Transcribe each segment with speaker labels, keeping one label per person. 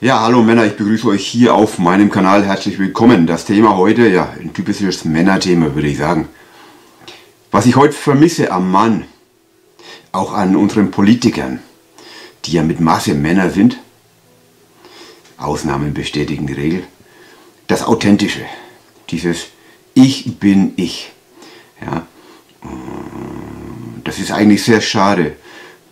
Speaker 1: Ja, hallo Männer, ich begrüße euch hier auf meinem Kanal. Herzlich willkommen. Das Thema heute, ja, ein typisches Männerthema, würde ich sagen. Was ich heute vermisse am Mann, auch an unseren Politikern, die ja mit Masse Männer sind, Ausnahmen bestätigen die Regel, das Authentische, dieses Ich bin ich. Ja, das ist eigentlich sehr schade.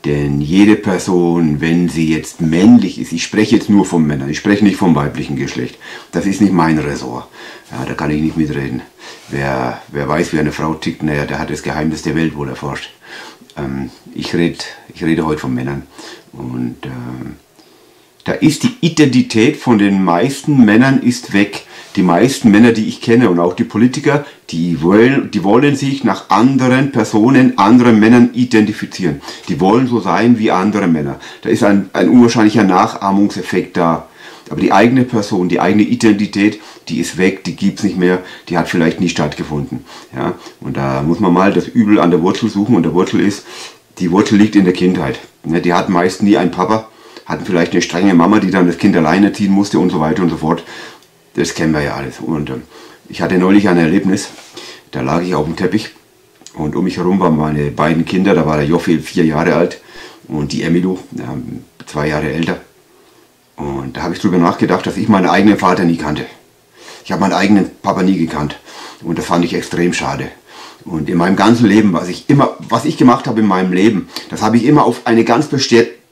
Speaker 1: Denn jede Person, wenn sie jetzt männlich ist, ich spreche jetzt nur von Männern, ich spreche nicht vom weiblichen Geschlecht, das ist nicht mein Ressort. Ja, da kann ich nicht mitreden. Wer, wer weiß, wie eine Frau tickt, naja, der hat das Geheimnis der Welt wohl erforscht. Ähm, ich, red, ich rede heute von Männern. Und ähm, da ist die Identität von den meisten Männern ist weg die meisten Männer, die ich kenne und auch die Politiker, die wollen, die wollen sich nach anderen Personen, anderen Männern identifizieren. Die wollen so sein wie andere Männer. Da ist ein, ein unwahrscheinlicher Nachahmungseffekt da. Aber die eigene Person, die eigene Identität, die ist weg, die gibt es nicht mehr, die hat vielleicht nie stattgefunden. Ja? Und da muss man mal das Übel an der Wurzel suchen und der Wurzel ist, die Wurzel liegt in der Kindheit. Die hatten meist nie einen Papa, hatten vielleicht eine strenge Mama, die dann das Kind alleine ziehen musste und so weiter und so fort. Das kennen wir ja alles. Und äh, ich hatte neulich ein Erlebnis, da lag ich auf dem Teppich und um mich herum waren meine beiden Kinder, da war der Joffi vier Jahre alt und die Emilu, zwei Jahre älter. Und da habe ich darüber nachgedacht, dass ich meinen eigenen Vater nie kannte. Ich habe meinen eigenen Papa nie gekannt. Und das fand ich extrem schade. Und in meinem ganzen Leben, was ich immer, was ich gemacht habe in meinem Leben, das habe ich immer auf eine ganz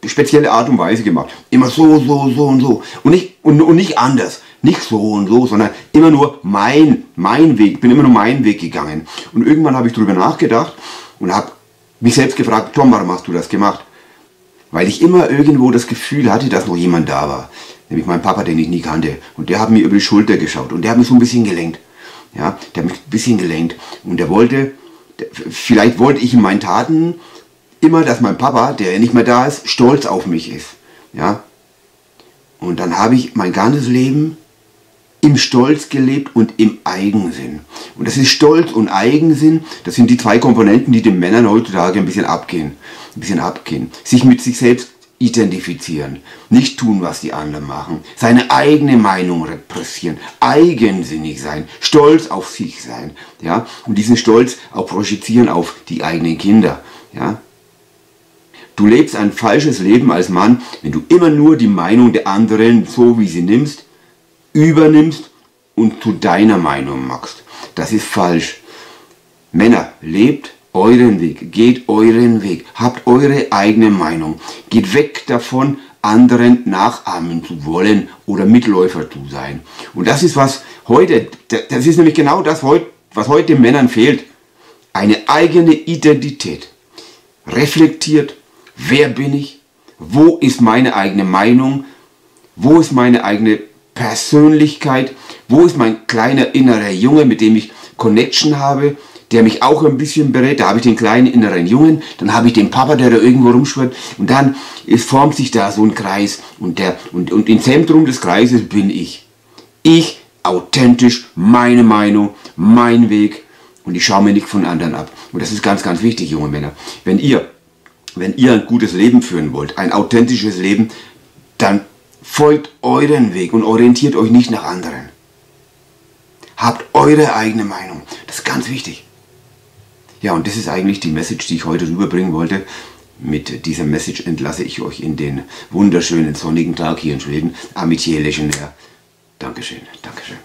Speaker 1: spezielle Art und Weise gemacht. Immer so, so, so und so. Und nicht, und, und nicht anders nicht so und so, sondern immer nur mein, mein Weg. Bin immer nur meinen Weg gegangen. Und irgendwann habe ich darüber nachgedacht und habe mich selbst gefragt, Tom, warum hast du das gemacht? Weil ich immer irgendwo das Gefühl hatte, dass noch jemand da war. Nämlich mein Papa, den ich nie kannte. Und der hat mir über die Schulter geschaut und der hat mich so ein bisschen gelenkt. Ja, der hat mich ein bisschen gelenkt. Und der wollte, vielleicht wollte ich in meinen Taten immer, dass mein Papa, der nicht mehr da ist, stolz auf mich ist. Ja. Und dann habe ich mein ganzes Leben im Stolz gelebt und im Eigensinn. Und das ist Stolz und Eigensinn, das sind die zwei Komponenten, die den Männern heutzutage ein bisschen abgehen. Ein bisschen abgehen. Sich mit sich selbst identifizieren, nicht tun, was die anderen machen, seine eigene Meinung repressieren, eigensinnig sein, stolz auf sich sein, ja, und diesen Stolz auch projizieren auf die eigenen Kinder, ja. Du lebst ein falsches Leben als Mann, wenn du immer nur die Meinung der anderen so wie sie nimmst übernimmst und zu deiner Meinung machst. Das ist falsch. Männer, lebt euren Weg, geht euren Weg, habt eure eigene Meinung, geht weg davon, anderen nachahmen zu wollen oder Mitläufer zu sein. Und das ist was heute, das ist nämlich genau das, was heute Männern fehlt. Eine eigene Identität. Reflektiert, wer bin ich, wo ist meine eigene Meinung, wo ist meine eigene Persönlichkeit, wo ist mein kleiner innerer Junge, mit dem ich Connection habe, der mich auch ein bisschen berät, da habe ich den kleinen inneren Jungen, dann habe ich den Papa, der da irgendwo rumschwirrt und dann es formt sich da so ein Kreis und, der, und, und im Zentrum des Kreises bin ich. Ich, authentisch, meine Meinung, mein Weg und ich schaue mir nicht von anderen ab. Und das ist ganz, ganz wichtig, junge Männer. Wenn ihr, wenn ihr ein gutes Leben führen wollt, ein authentisches Leben, dann Folgt euren Weg und orientiert euch nicht nach anderen. Habt eure eigene Meinung. Das ist ganz wichtig. Ja, und das ist eigentlich die Message, die ich heute rüberbringen wollte. Mit dieser Message entlasse ich euch in den wunderschönen sonnigen Tag hier in Schweden. Amitié Legionnaire. Dankeschön, Dankeschön.